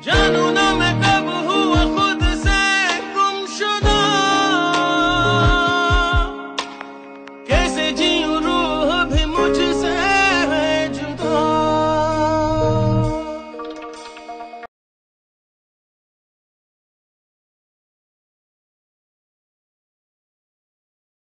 Já